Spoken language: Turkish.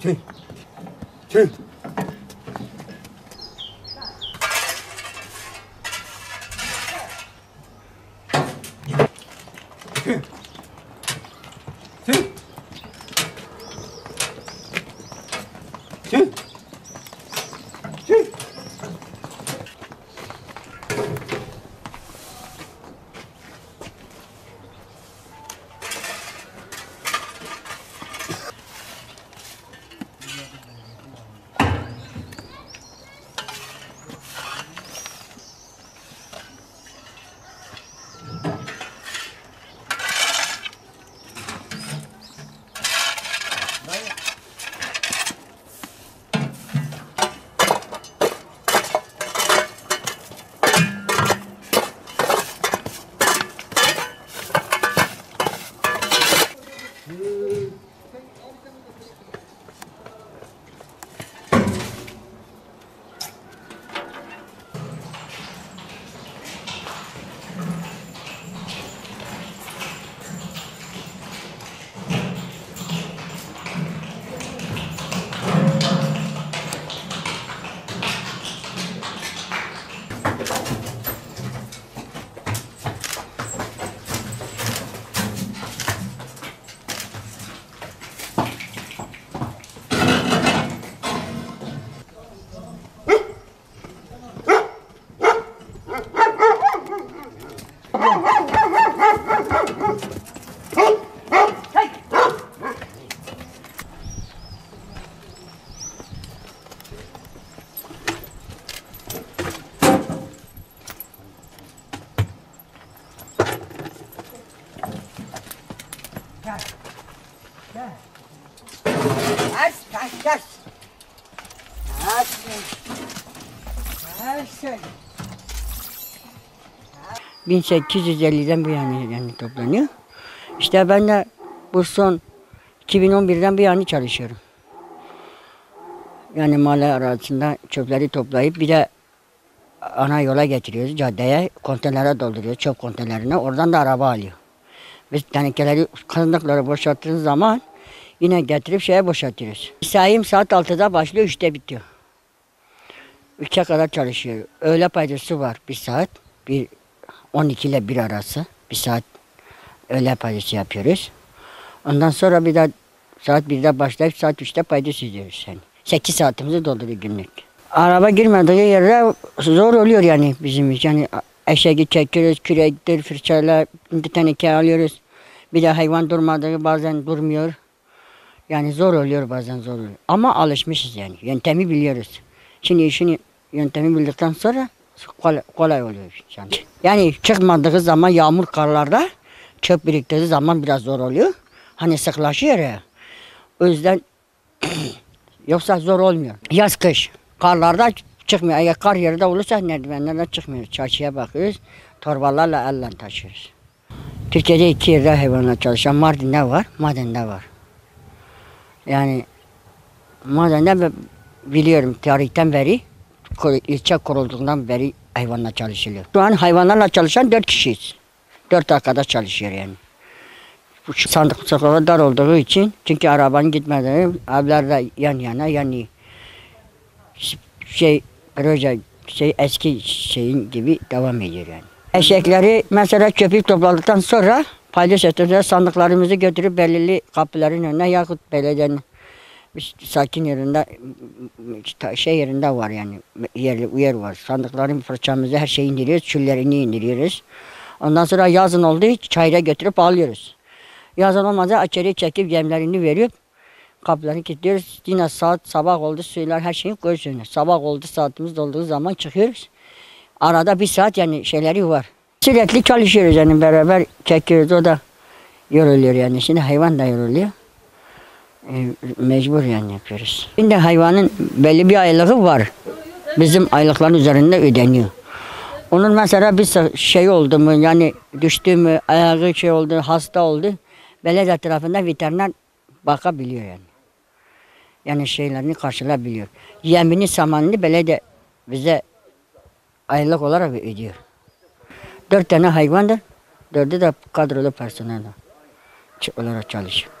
去，去。Ters, ters, ters. Ters. Ters. 1850'den bu yana yani toplanıyor. İşte ben de bu son 2011'den bu yana çalışıyorum. Yani mahalle arasında çöpleri toplayıp bir de ana yola getiriyoruz caddeye konteynere dolduruyoruz çöp konteynerine oradan da araba alıyor. Biz tenekeleri kazandıkları boşalttığımız zaman yine getirip şeye boşaltıyoruz. Mesaim saat 6'da başlıyor 3'te bitiyor. 3'e kadar çalışıyor. Öğle paydası var bir saat. Bir 12 ile 1 arası bir saat öğle paydası yapıyoruz. Ondan sonra bir daha saat 1'de başlayıp saat 3'te paydası ediyoruz yani. 8 saatimizi dolduruyor günlük. Araba girmediği yerde zor oluyor yani bizim için. Yani eşeği çekiyoruz, kürektir, fırçayla bir teneke alıyoruz. Bir de hayvan durmadığı bazen durmuyor. Yani zor oluyor bazen zor oluyor. Ama alışmışız yani. Yöntemi biliyoruz. Şimdi işin yöntemi bildikten sonra kolay, kolay oluyor. Yani. yani çıkmadığı zaman yağmur karlarda çöp biriktirdiği zaman biraz zor oluyor. Hani sıklaşıyor ya. O yüzden yoksa zor olmuyor. Yaz kış karlarda çıkmıyor. Eğer kar yerde olursa merdivenlerden çıkmıyor. Çarşıya bakıyoruz. Torbalarla elle taşıyoruz. Türkiye'de iki yerde hayvanlar çalışan Mardin'de var, Mardin'de var. Yani Mardin'de biliyorum tarihten beri ilçe kurulduğundan beri hayvanla çalışılıyor. Şu an hayvanlarla çalışan dört kişiyiz. Dört arkadaş çalışıyor yani. Bu sandık sokağı dar olduğu için çünkü arabanın gitmediği evlerle yan yana yani şey proje şey eski şeyin gibi devam ediyor yani. Eşekleri mesela köpük topladıktan sonra paylaş ettiğinde sandıklarımızı götürüp belirli kapıların önüne yahut belediyenin bir sakin yerinde şey yerinde var yani yerli yer var. Sandıkların fırçamızı her şeyi indiriyoruz, çüllerini indiriyoruz. Ondan sonra yazın oldu çayra götürüp alıyoruz. Yazın olmadı içeri çekip yemlerini verip kapılarını kilitliyoruz. Yine saat sabah oldu suylar her şeyi koyuyoruz. Sabah oldu saatimiz dolduğu zaman çıkıyoruz. Arada bir saat yani şeyleri var. Sürekli çalışıyoruz yani beraber çekiyoruz o da yoruluyor yani. Şimdi hayvan da yoruluyor. E, mecbur yani yapıyoruz. Şimdi hayvanın belli bir aylığı var. Bizim aylıkların üzerinde ödeniyor. Onun mesela bir şey oldu mu yani düştü mü ayağı şey oldu hasta oldu. Belediye tarafından veteriner bakabiliyor yani. Yani şeylerini karşılayabiliyor. Yemini samanını belediye bize aylık olarak ödüyor. Dört tane hayvandır. Dördü de kadrolu personel olarak çalışıyor.